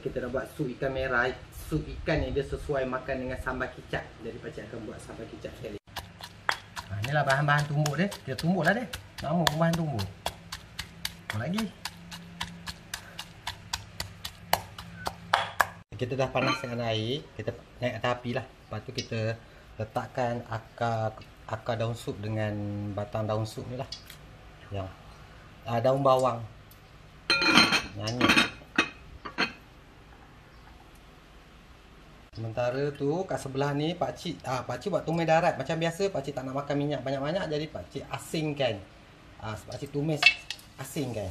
Kita nak buat sup ikan merah. Sup ikan ni dia sesuai makan dengan sambal kicap. Jadi pakcik akan buat sambal kicap sekali. Ha, inilah bahan-bahan tumbuk dia. Kita tumbuk lah dia. Nama pun bahan tumbuk. Apa lagi? Kita dah panaskan air. Kita naik atas api lah. Lepas tu kita letakkan akar akar daun sup dengan batang daun sup ni lah. Yang uh, daun bawang. Nyanyi. Sementara tu kat sebelah ni pak cik ah pak cik buat tumis darat macam biasa pak cik tak nak makan minyak banyak-banyak jadi pak cik asingkan. Ah pak cik tumis asingkan.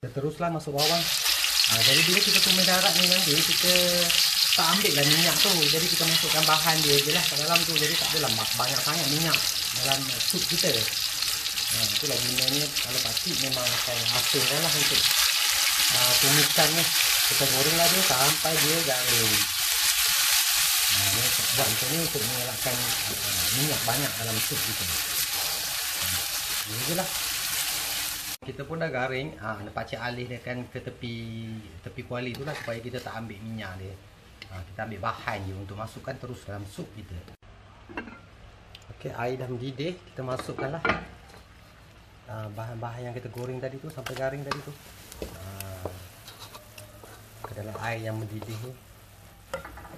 Kita teruslah masuk bawang. Ah jadi bila kita tumis darat ni nanti kita tak ambil lah minyak tu. Jadi kita masukkan bahan dia je lah kat dalam tu. Jadi tak adalah banyak sangat minyak dalam sup kita. Nah, itulah gunanya kalau pakcik memang akan asingkan lah untuk uh, tumiskan ni. Kita goreng lah dia sampai dia garing. Nah, ni buat macam ni untuk mengelakkan uh, minyak banyak dalam sup kita. Ini je lah. Kita pun dah garing. Ah, uh, pakcik alihkan ke tepi tepi kuali tu lah supaya kita tak ambil minyak dia. Uh, kita ambil bahan je untuk masukkan terus dalam sup kita. Okey, air dah mendidih. Kita masukkan lah. Ah, bahan-bahan yang kita goreng tadi tu sampai garing tadi tu. Uh, ke dalam air yang mendidih ni.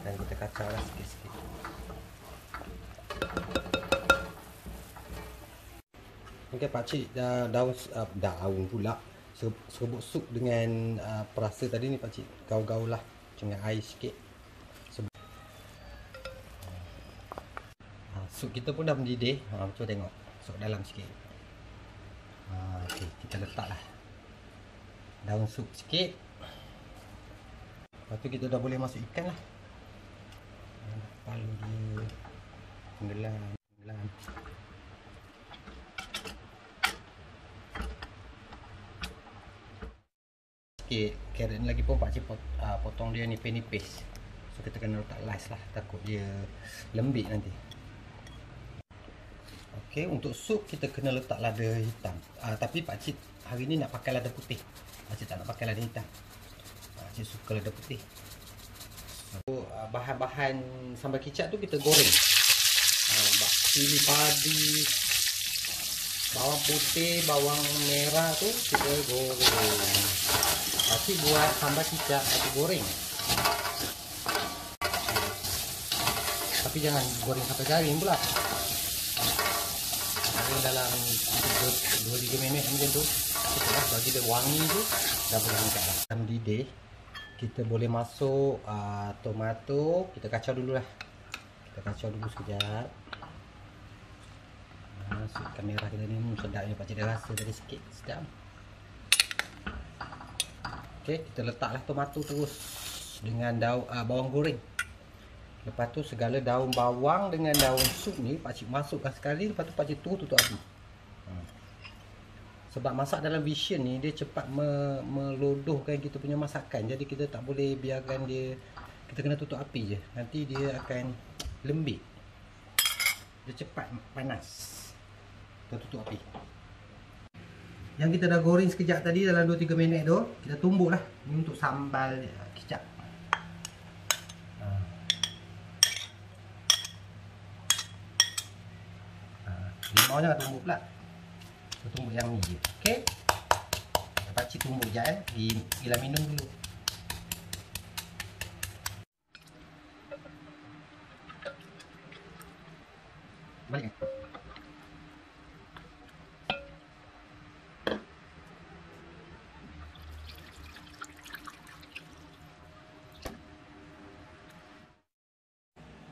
Dan kita kacau lah sikit-sikit ok pakcik dah daun uh, daun pula. Serbuk sup dengan uh, perasa tadi ni pakcik gaul-gaul lah dengan air sikit. Sup kita pun dah mendidih. Ha, cuba tengok. Sup dalam sikit ha, okay, kita letaklah daun sup sikit. Lepas tu kita dah boleh masuk ikan lah. Palu dia tenggelam tenggelam. Sikit carrot ni lagi pun pakcik uh, potong dia nipis-nipis. So kita kena letak last lah. Takut dia lembik nanti Okey, untuk sup kita kena letak lada hitam. Uh, tapi pak cik hari ni nak pakai lada putih. Pak cik tak nak pakai lada hitam. Pak cik suka lada putih. So, uh, bahan-bahan sambal kicap tu kita goreng. Uh, cili padi, bawang putih, bawang merah tu kita goreng. Pak cik buat sambal kicap, cik goreng. Tapi jangan goreng sampai garing pula goreng dalam 2-3 minit macam tu Setelah bagi dia wangi tu Dah boleh angkat lah. Dalam didih Kita boleh masuk uh, Tomato Kita kacau dulu lah. Kita kacau dulu sekejap. Masuk kamera kita ni Sedap ni pakcik dia rasa tadi sikit Sedap. Okay, kita letaklah tomato terus dengan daun uh, bawang goreng. Lepas tu segala daun bawang dengan daun sup ni pakcik masukkan sekali lepas tu pakcik tu tutup api. Ha. Sebab masak dalam vision ni dia cepat me melodohkan kita punya masakan. Jadi kita tak boleh biarkan dia kita kena tutup api je. Nanti dia akan lembik. Dia cepat panas. Kita tutup api. Yang kita dah goreng sekejap tadi dalam 2-3 minit tu, kita tumbuklah. Ini untuk sambal Limau jangan tumbuk pula. Kita tumbuk yang ni je. Okey. Pakcik tumbuk je eh. Gila minum dulu. Balik.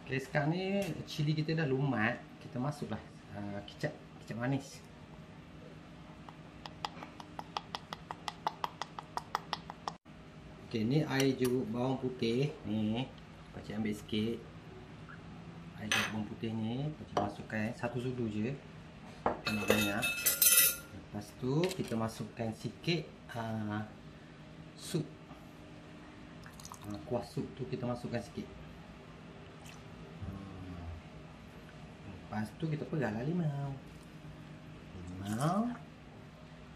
Okay, sekarang ni cili kita dah lumat. Kita masuklah uh, kicap. Kicap manis. Okay, ni air jeruk bawang putih. Ni pakcik ambil sikit. Air jeruk bawang putih ni pakcik masukkan. Satu sudu je. Tak banyak. Lepas tu kita masukkan sikit uh, sup. Uh, kuah sup tu kita masukkan sikit Lepas tu kita pegang lah limau Limau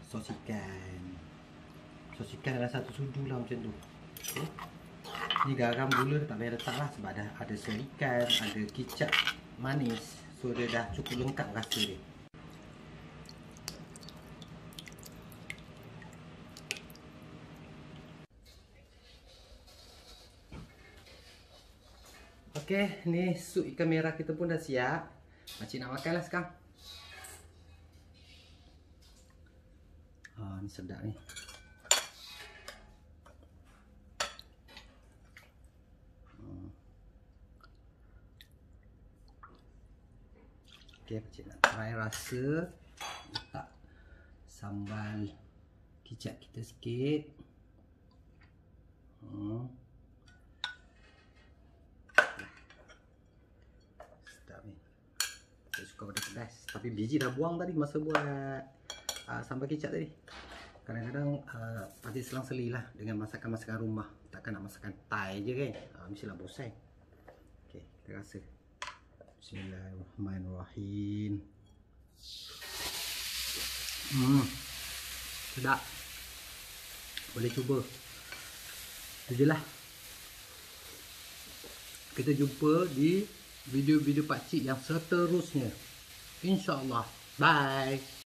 sos ikan. Sos ikan dalam satu sudu lah macam tu. Okay. Ni garam gula tak payah letak lah sebab dah ada sos ikan, ada kicap manis. So dia dah cukup lengkap rasa dia. Okey, ni sup ikan merah kita pun dah siap. Makcik nak makan lah sekarang. Ah, ni sedap ni. Hmm. Okey, makcik nak try rasa. Letak sambal kicap kita sikit. Hmm. Sedap ni. Saya suka pada pedas. Tapi biji dah buang tadi masa buat uh, sambal kicap tadi. Kadang-kadang uh, pasti selang-seli lah dengan masakan-masakan rumah. Takkan nak masakan Thai je kan. Uh, mestilah bosan. Okey, kita rasa. Bismillahirrahmanirrahim. Hmm. Sedap. Boleh cuba. Itu je lah. Kita jumpa di video-video pakcik yang seterusnya. İnşallah. Bye.